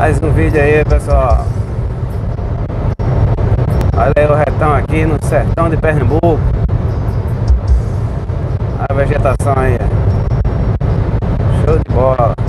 Mais um vídeo aí, pessoal. Olha aí o retão aqui no sertão de Pernambuco. A vegetação aí. Show de bola.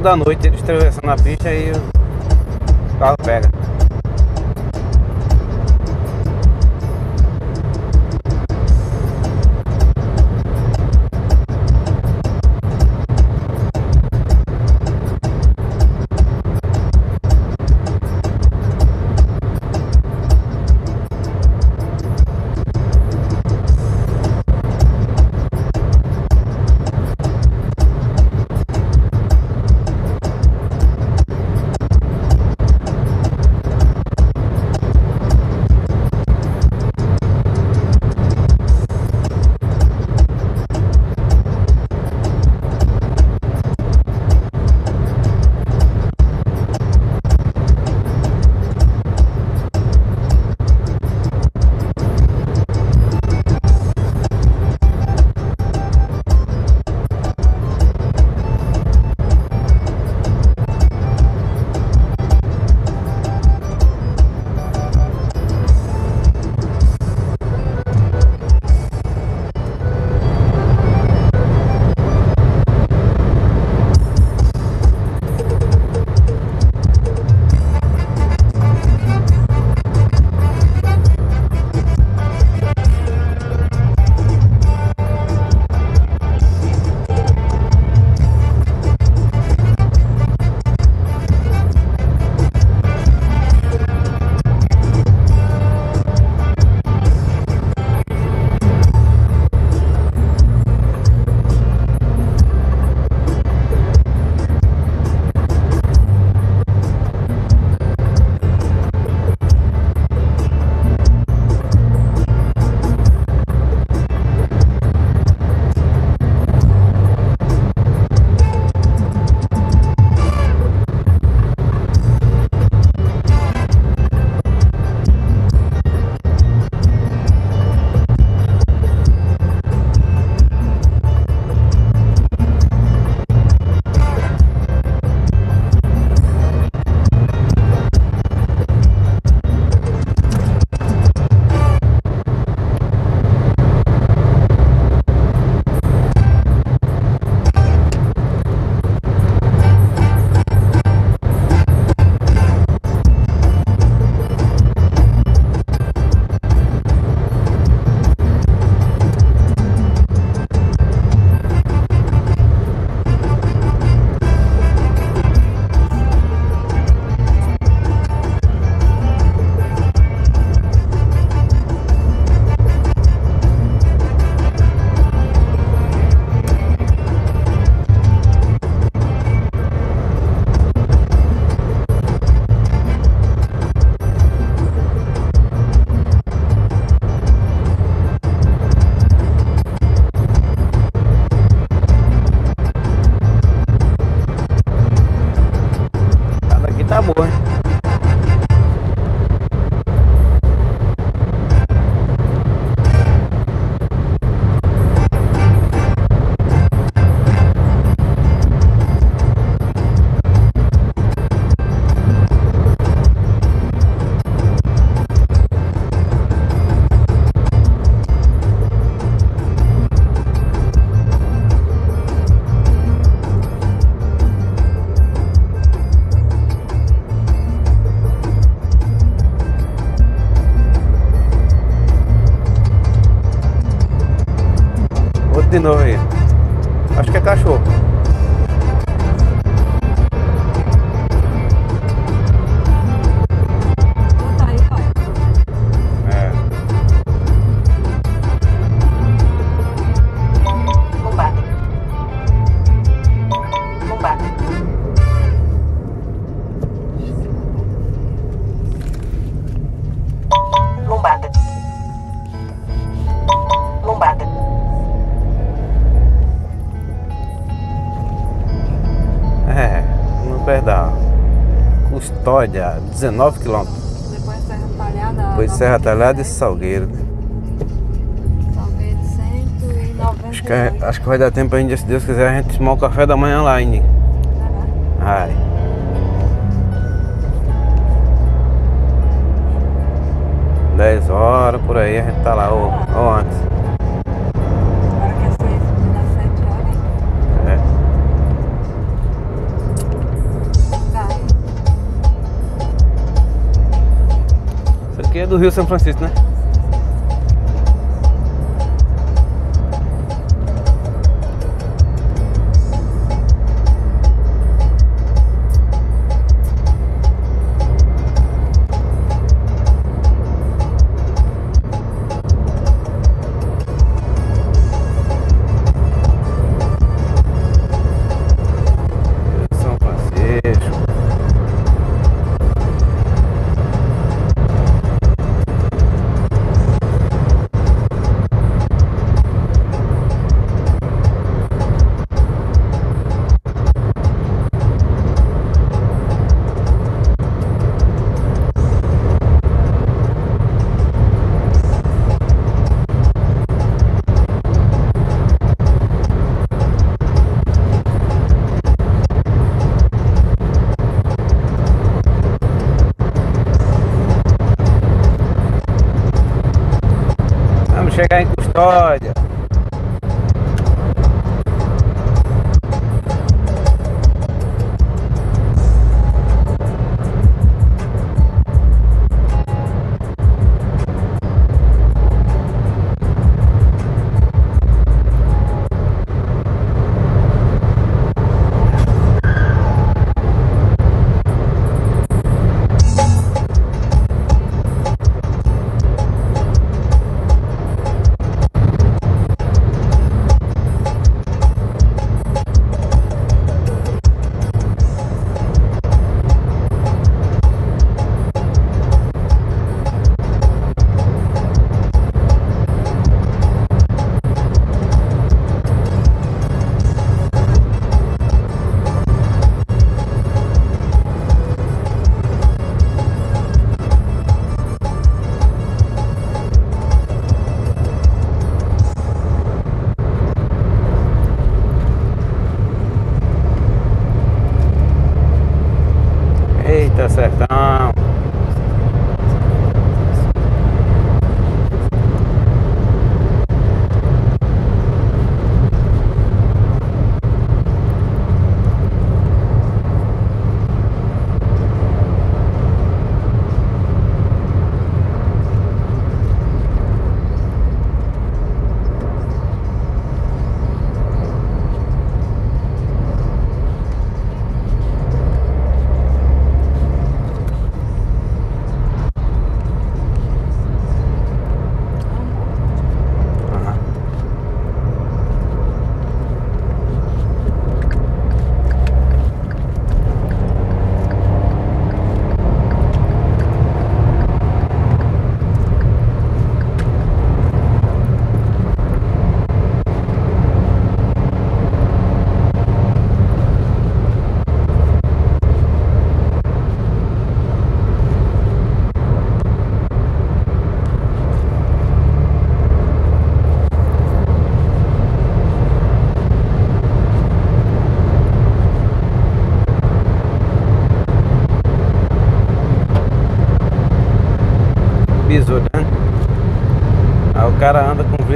da noite eles atravessando a pista e o carro pega. Acho que é cachorro. Custódia, 19 quilômetros. Depois Serra Talhada. Depois Serra Talhada e Salgueiro. Salgueiro 190. Acho que, é- acho que vai dar tempo ainda, se Deus quiser, a gente tomar o café da manhã lá ainda. Vai. Dez horas por aí a gente tá lá, ou, ou antes. Aqui é do Rio São Francisco, né? Chegar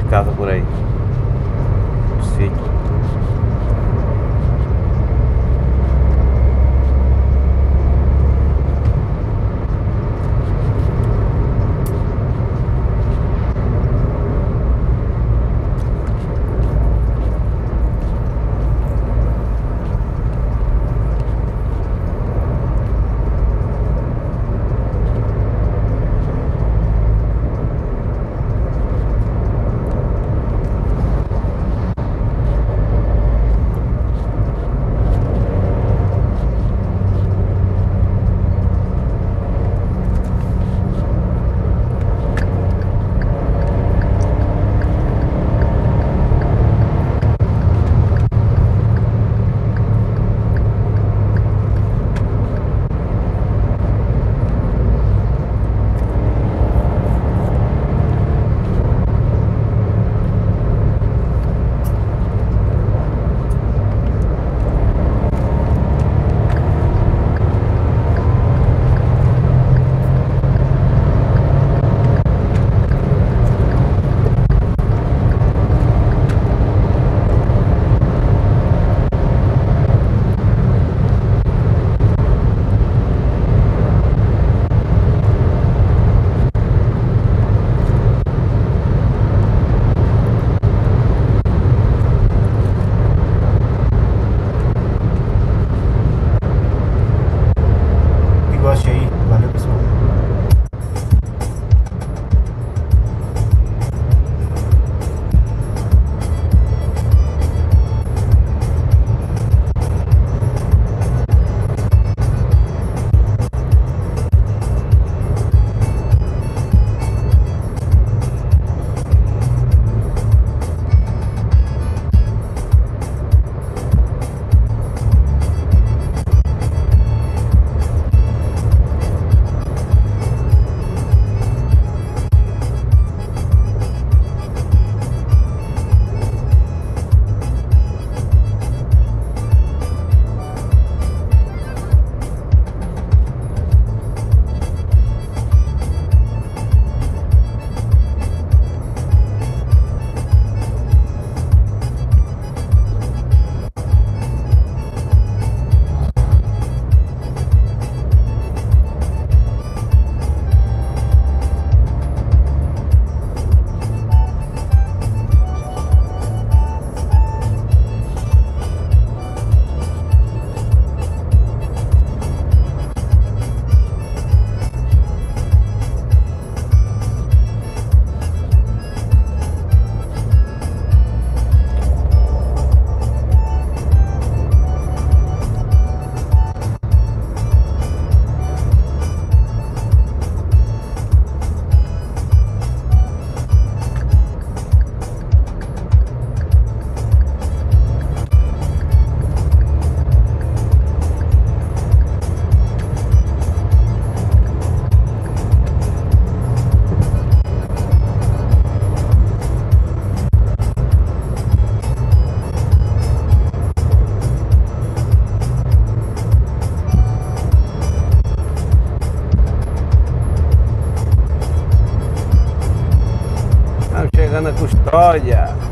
ter casa chegando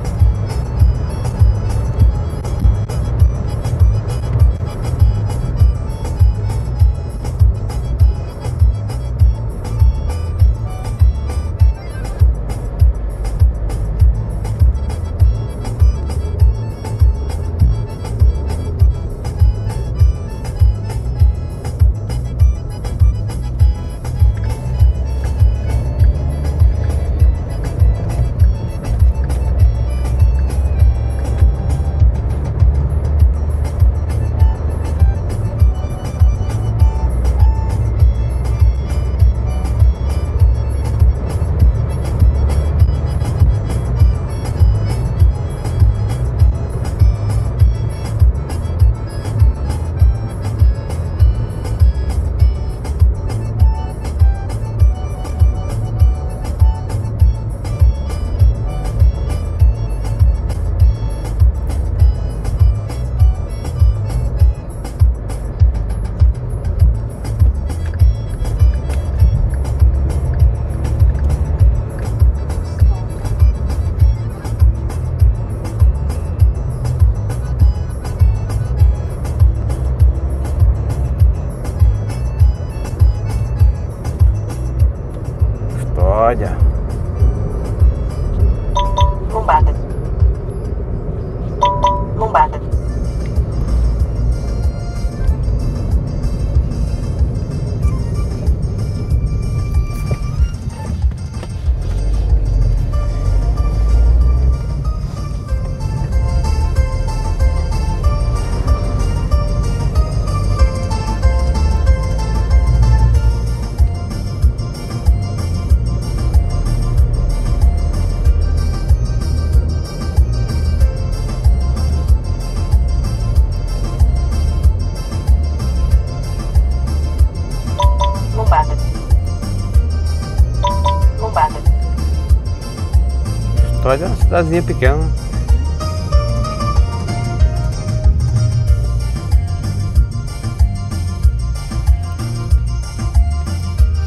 cidadezinha pequena.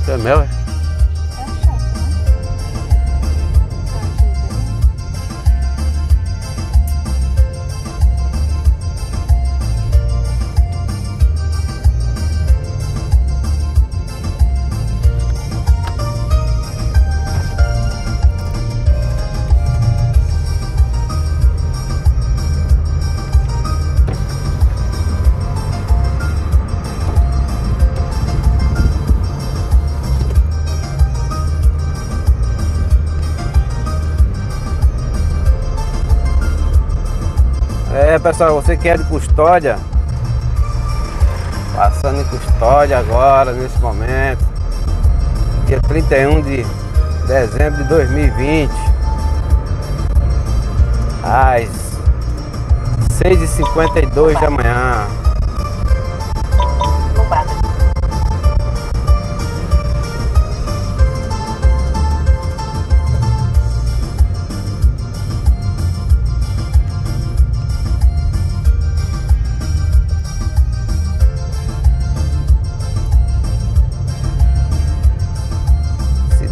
Isso é mel, é? Pessoal, você que é de custódia, passando em custódia agora, nesse momento, dia 31 de dezembro de 2020, às 6h52 da manhã.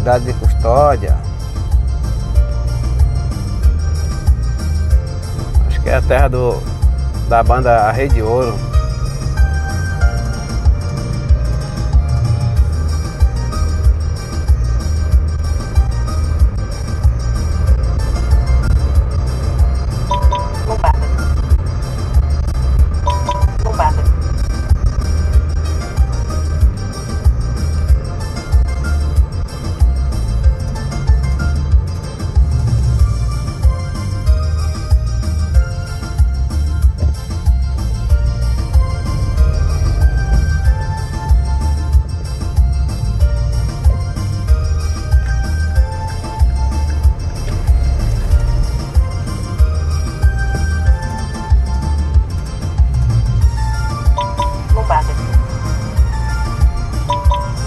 Cidade de Custódia. Acho que é a terra do, da banda A Rei de Ouro.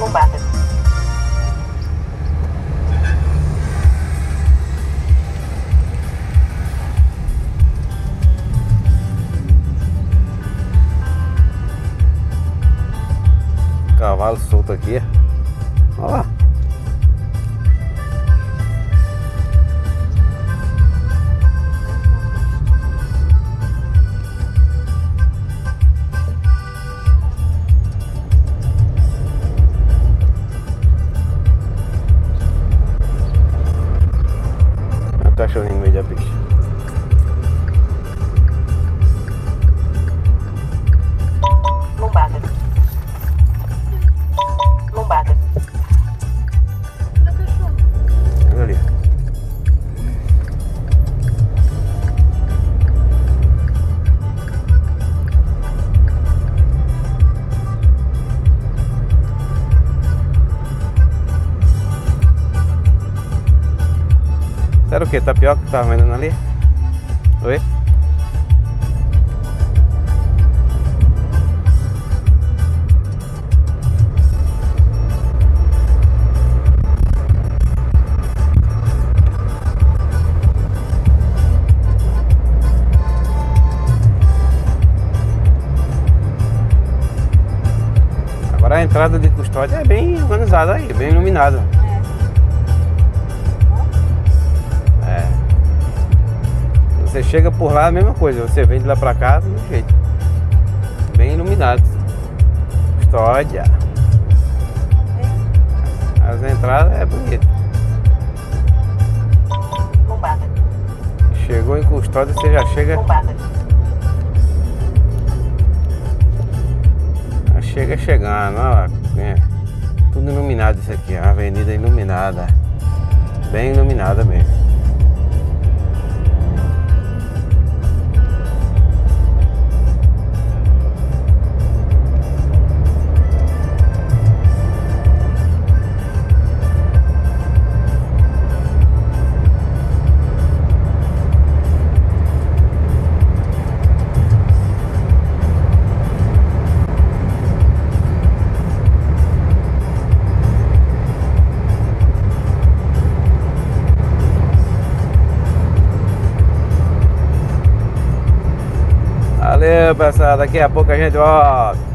Lombada. Cavalo solto aqui. Tava vendendo ali? Oi? Agora a entrada de custódia é bem organizada aí, bem iluminada. Você chega por lá, a mesma coisa. Você vem de lá pra cá, do jeito. Bem iluminado. Custódia. As entradas é bonito. Chegou em Custódia, você já chega... Já chega chegando, olha lá. É. Tudo iluminado isso aqui, a avenida iluminada. Bem iluminada mesmo. Valeu, pessoal. Daqui a pouco a gente volta.